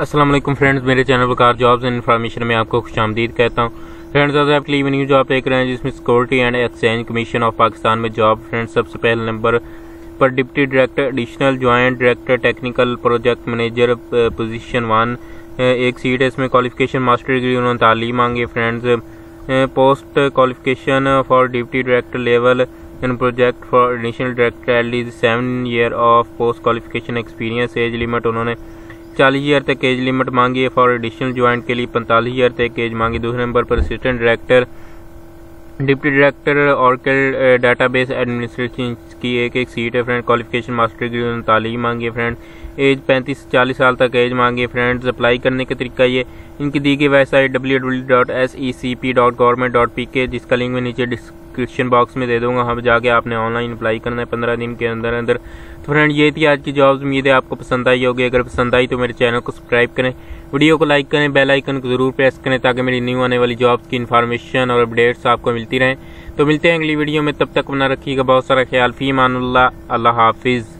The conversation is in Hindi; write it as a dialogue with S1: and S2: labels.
S1: वालेकुम फ्रेंड्स मेरे channel Waqar jobs and information में आपको खुश आमदीद कहता हूँ। फ्रेंड्स आज आप लीव न्यूज़ जॉब देख रहे हैं जिसमें security and exchange commission of Pakistan में जॉब फ्रेंड्स सबसे पहले नंबर पर deputy director additional joint director technical project manager position one एक सीट है इसमें क्वालिफिकेशन मास्टर डिग्री उन्होंने तालीम मांगी। Friends post qualification for deputy director level in project for additional director at least seven year of post qualification experience age limit उन्होंने चालीस हज़ार तक एज लिमिट मांगी है। फॉर एडिशनल ज्वाइंट के लिए पैंतालीस हज़ार तक एज मांगी। दूसरे नंबर पर assistant director deputy director Oracle database administration की एक एक सीट है फ्रेंड क्वालिफिकेशन मास्टर डिग्री तालीम मांगी है फ्रेंड एज पैंतीस से चालीस साल तक एज मांगी है फ्रेंड्स अप्लाई करने का तरीका ये, इनकी दी गई website W W dot S E C P dot government dot P K जिसका लिंक मैं नीचे डिस्क्रिप्शन बॉक्स में दे दूँगा। हम जाके आपने ऑनलाइन अप्लाई करना है। पंद्रह दिन के अंदर अंदर तो फ्रेंड, ये थी आज की जॉब उम्मीद है आपको पसंद आई होगी। अगर पसंद आई तो मेरे चैनल को सब्सक्राइब करें। वीडियो को लाइक करें बेल आइकन को ज़रूर प्रेस करें ताकि मेरी न्यू आने वाली जॉब्स की इन्फॉर्मेशन और अपडेट्स आपको मिलती रहें। तो मिलते हैं अगली वीडियो में। तब तक बना रखिएगा। बहुत सारा ख्याल। फ़ी मानुल्ला अल्लाह हाफिज़।